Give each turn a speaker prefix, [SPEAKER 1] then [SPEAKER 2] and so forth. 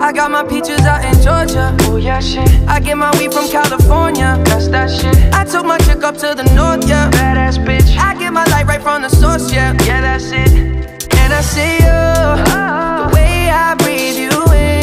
[SPEAKER 1] I got my peaches out in Georgia. Oh yeah, shit. I get my weed from California. That's that shit. I took my chick up to the north, yeah. Badass